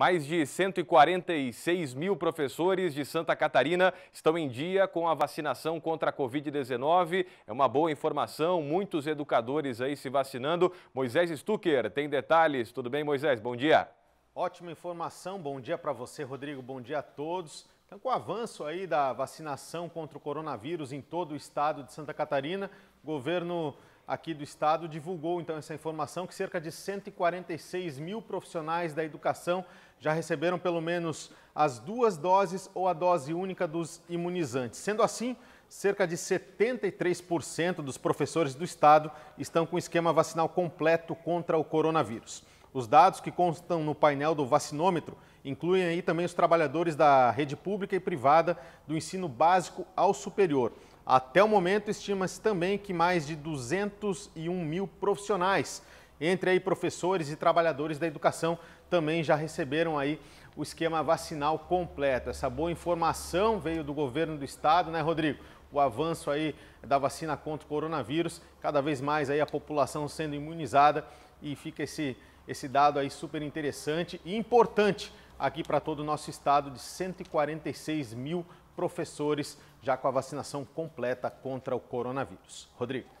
Mais de 146 mil professores de Santa Catarina estão em dia com a vacinação contra a Covid-19. É uma boa informação, muitos educadores aí se vacinando. Moisés Stucker tem detalhes. Tudo bem, Moisés? Bom dia. Ótima informação, bom dia para você, Rodrigo, bom dia a todos. Então, com o avanço aí da vacinação contra o coronavírus em todo o estado de Santa Catarina, o governo aqui do estado divulgou então essa informação que cerca de 146 mil profissionais da educação já receberam pelo menos as duas doses ou a dose única dos imunizantes. Sendo assim, cerca de 73% dos professores do estado estão com esquema vacinal completo contra o coronavírus. Os dados que constam no painel do vacinômetro incluem aí também os trabalhadores da rede pública e privada do ensino básico ao superior. Até o momento, estima-se também que mais de 201 mil profissionais, entre aí professores e trabalhadores da educação, também já receberam aí o esquema vacinal completo. Essa boa informação veio do governo do estado, né, Rodrigo? O avanço aí da vacina contra o coronavírus, cada vez mais aí a população sendo imunizada e fica esse, esse dado aí super interessante e importante aqui para todo o nosso estado de 146 mil professores já com a vacinação completa contra o coronavírus. Rodrigo.